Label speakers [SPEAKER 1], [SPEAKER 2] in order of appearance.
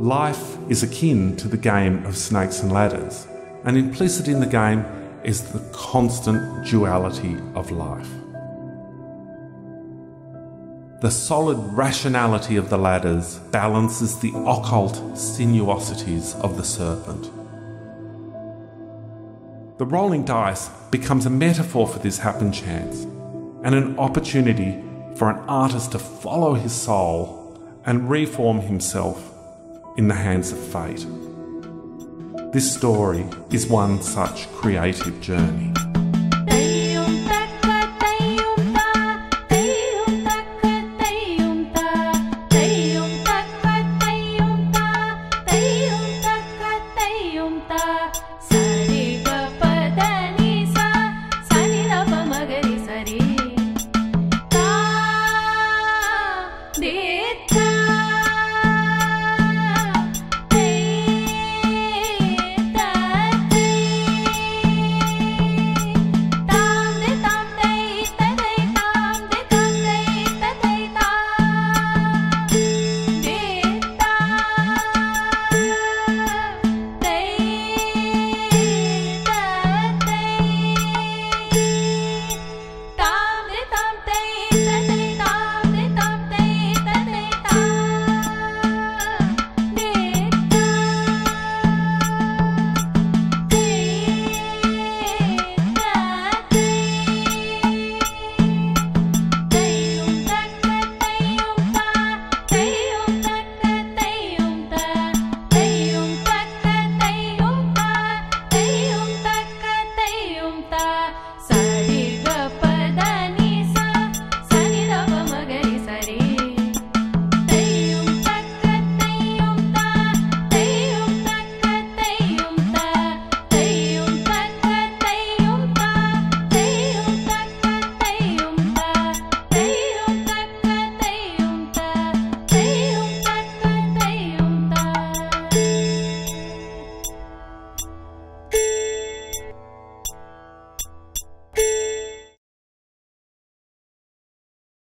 [SPEAKER 1] Life is akin to the game of snakes and ladders, and implicit in the game is the constant duality of life. The solid rationality of the ladders balances the occult sinuosities of the serpent. The rolling dice becomes a metaphor for this Happenchance and an opportunity for an artist to follow his soul and reform himself in the hands of fate. This story is one such creative journey.